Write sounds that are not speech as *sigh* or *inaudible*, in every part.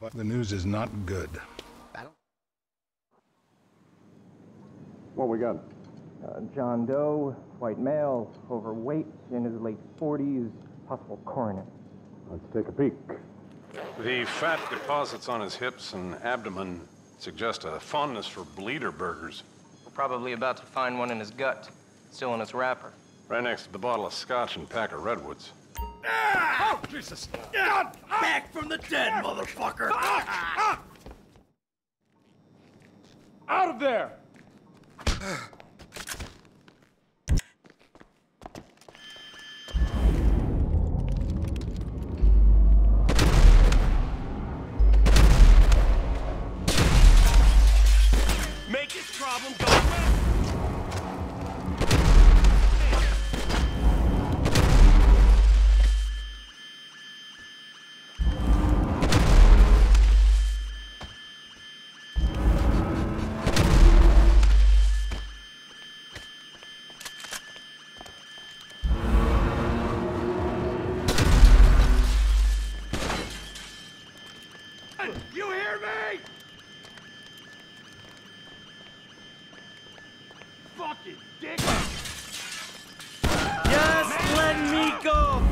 But the news is not good. What we got? Uh, John Doe, white male, overweight, in his late 40s, possible coronary. Let's take a peek. The fat deposits on his hips and abdomen suggest a fondness for bleeder burgers. We're probably about to find one in his gut, still in its wrapper. Right next to the bottle of scotch and pack of redwoods. Ah! Oh, Jesus! Ah! God, back from the dead, ah! motherfucker! Out of there! *sighs* Just let me go!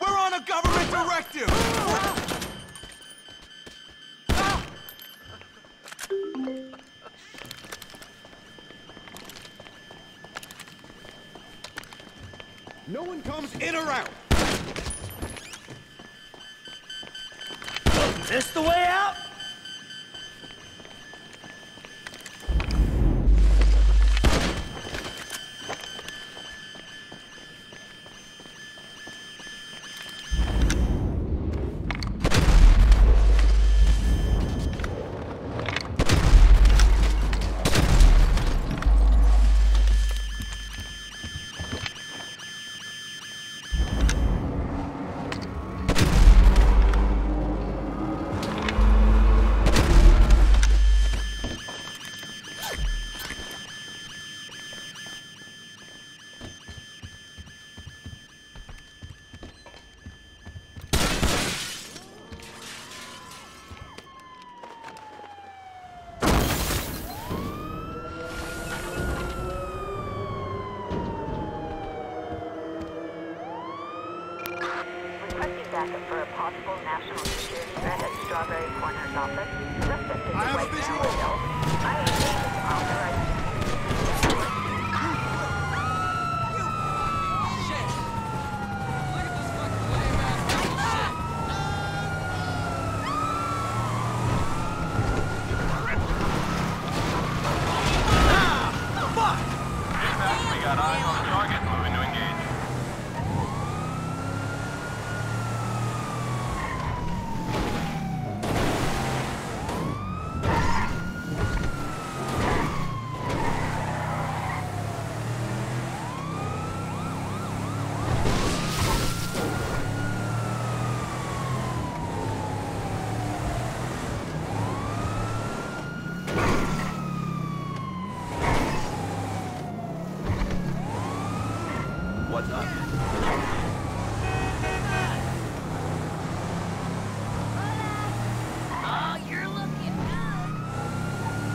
We're on a government directive! One comes in or out. This the way out? Requesting backup for a possible national security threat at Strawberry Coroner's office. Suspect is I have a white male visual. adult. I am authorized. We got eyes on the target, moving to engage. What's up? Oh, you're looking good.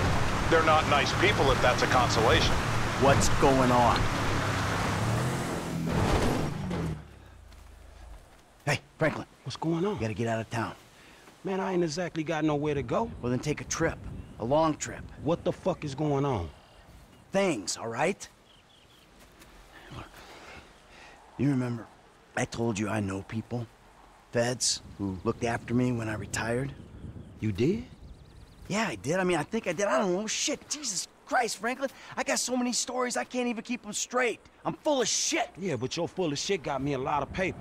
They're not nice people if that's a consolation. What's going on? Hey, Franklin, What's going on? you gotta get out of town. Man, I ain't exactly got nowhere to go. Well, then take a trip. A long trip. What the fuck is going on? Things, all right? Look, you remember I told you I know people, feds, who looked after me when I retired. You did? Yeah, I did. I mean, I think I did. I don't know. Shit, Jesus Christ, Franklin. I got so many stories, I can't even keep them straight. I'm full of shit. Yeah, but your full of shit got me a lot of paper.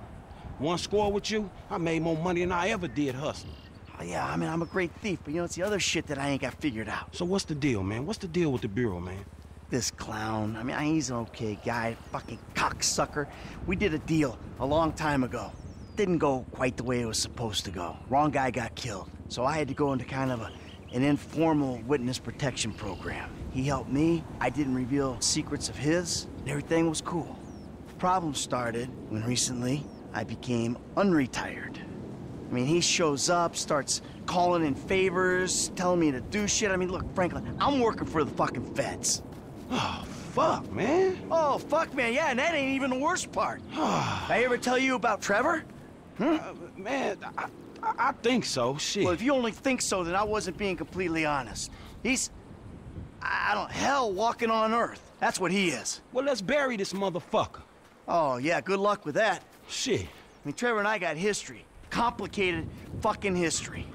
One score with you, I made more money than I ever did hustling. Oh, yeah, I mean, I'm a great thief, but you know, it's the other shit that I ain't got figured out. So what's the deal, man? What's the deal with the Bureau, man? This clown, I mean, he's an okay guy, fucking cocksucker. We did a deal a long time ago. Didn't go quite the way it was supposed to go. Wrong guy got killed. So I had to go into kind of a, an informal witness protection program. He helped me, I didn't reveal secrets of his, and everything was cool. The problem started when recently I became unretired. I mean, he shows up, starts calling in favors, telling me to do shit. I mean, look, Franklin, I'm working for the fucking feds. *sighs* Oh, fuck, man. Oh, fuck, man, yeah, and that ain't even the worst part. *sighs* Did I ever tell you about Trevor? Uh, man, I, I, I think so. Shit. Well, if you only think so, then I wasn't being completely honest. He's, I don't, hell walking on Earth. That's what he is. well, let's bury this motherfucker. Oh, yeah, good luck with that. Shit. I mean, Trevor and I got history. Complicated fucking history.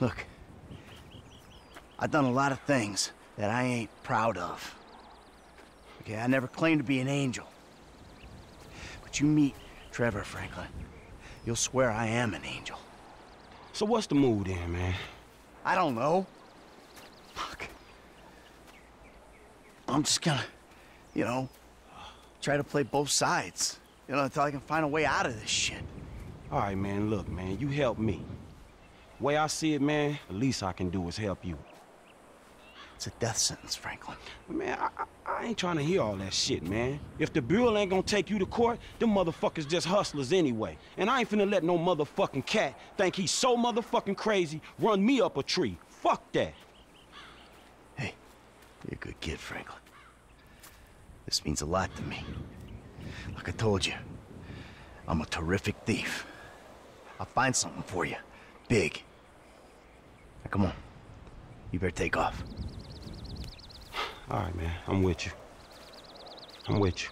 Look, I've done a lot of things that I ain't proud of. Okay, I never claimed to be an angel. But you meet Trevor Franklin, you'll swear I am an angel. So what's the mood then, man? I don't know. Fuck. I'm just gonna, you know, try to play both sides. You know, until I can find a way out of this shit. All right, man, look, man, you help me. Way I see it, man, the least I can do is help you. It's a death sentence, Franklin. Man, I, I, ain't trying to hear all that shit, man. If the Bureau ain't gonna take you to court, them motherfuckers just hustlers anyway. And I ain't finna let no motherfucking cat think he's so motherfucking crazy run me up a tree. Fuck that. Hey, you're a good kid, Franklin. This means a lot to me. Like I told you, I'm a terrific thief. I'll find something for you. Big. Now, come on. You better take off. All right, man, I'm with you. I'm with you.